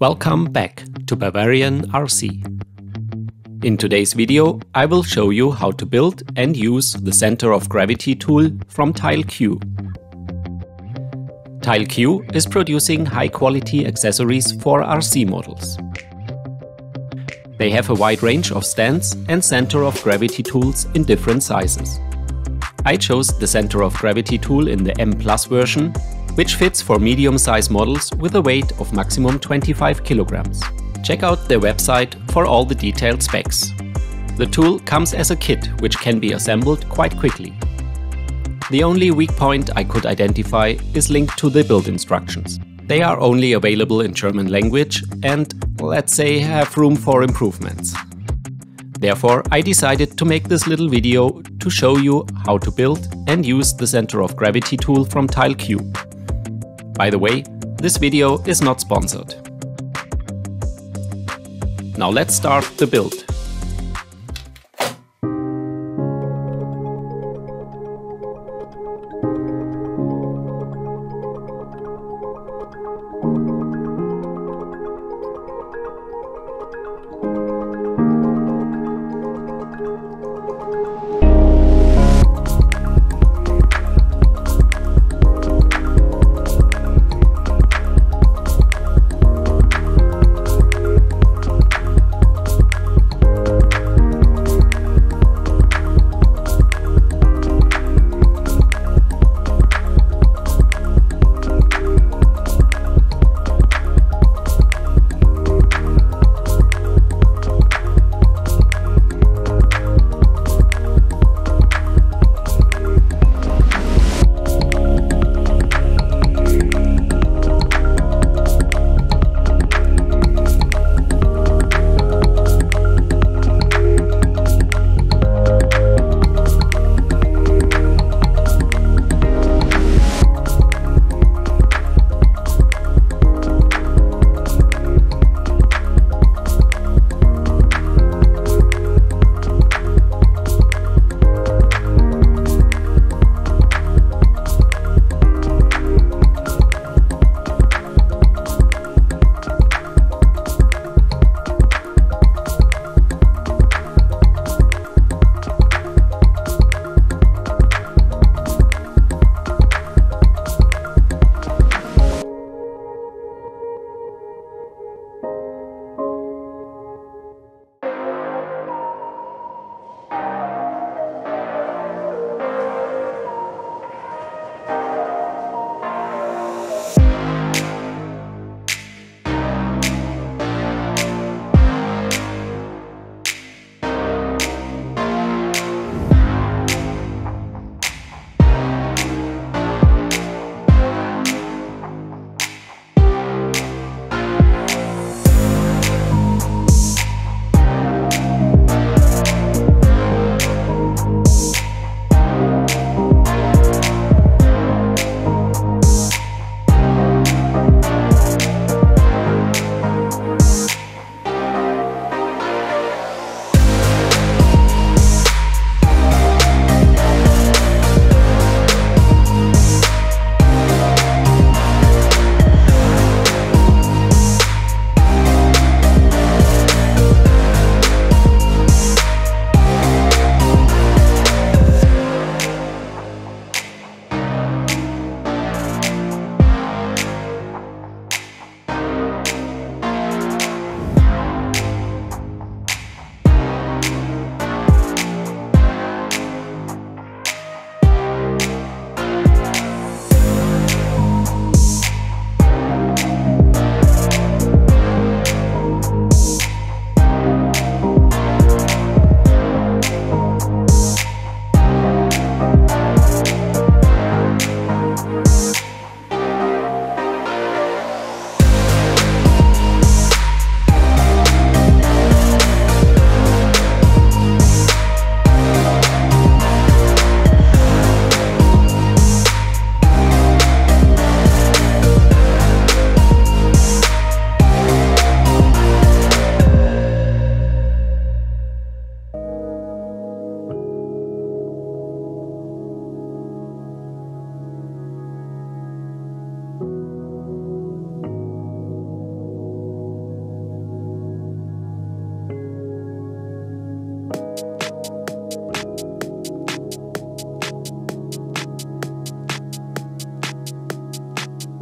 Welcome back to Bavarian RC. In today's video, I will show you how to build and use the center of gravity tool from Teil-Q. Teil-Q is producing high quality accessories for RC models. They have a wide range of stands and center of gravity tools in different sizes. I chose the center of gravity tool in the M Plus version, which fits for medium-size models with a weight of maximum 25 kilograms. Check out their website for all the detailed specs. The tool comes as a kit which can be assembled quite quickly. The only weak point I could identify is linked to the build instructions. They are only available in German language and, let's say, have room for improvements. Therefore, I decided to make this little video to show you how to build and use the center of gravity tool from Teil-Q. By the way, this video is not sponsored. Now let's start the build.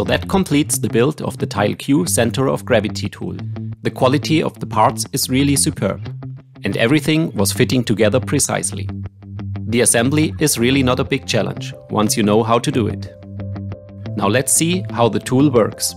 So that completes the build of the Teil-Q center of gravity tool. The quality of the parts is really superb. And everything was fitting together precisely. The assembly is really not a big challenge, once you know how to do it. Now let's see how the tool works.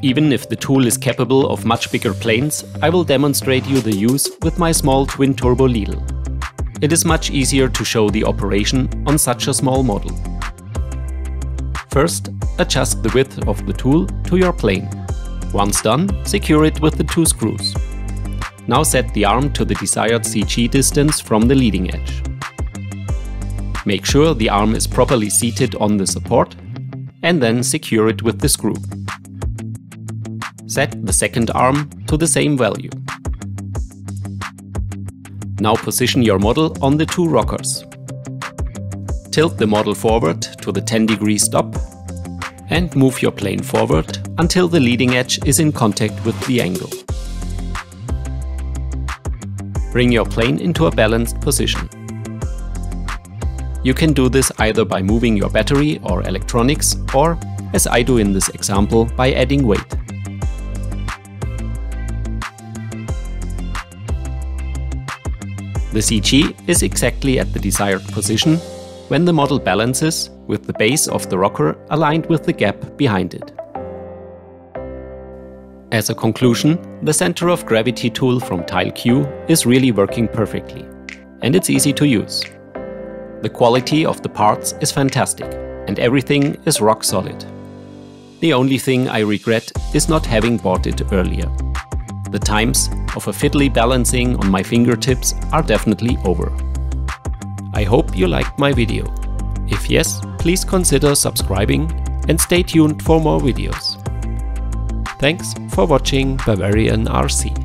Even if the tool is capable of much bigger planes, I will demonstrate you the use with my small twin-turbo Lidl. It is much easier to show the operation on such a small model. First, adjust the width of the tool to your plane. Once done, secure it with the two screws. Now set the arm to the desired CG distance from the leading edge. Make sure the arm is properly seated on the support and then secure it with the screw. Set the second arm to the same value. Now position your model on the two rockers. Tilt the model forward to the 10 degree stop and move your plane forward until the leading edge is in contact with the angle. Bring your plane into a balanced position. You can do this either by moving your battery or electronics or, as I do in this example, by adding weight. The CG is exactly at the desired position when the model balances with the base of the rocker aligned with the gap behind it. As a conclusion, the center of gravity tool from Teil-Q is really working perfectly, and it's easy to use. The quality of the parts is fantastic, and everything is rock solid. The only thing I regret is not having bought it earlier. The times of a fiddly balancing on my fingertips are definitely over. I hope you liked my video. If yes, please consider subscribing and stay tuned for more videos. Thanks for watching Bavarian RC.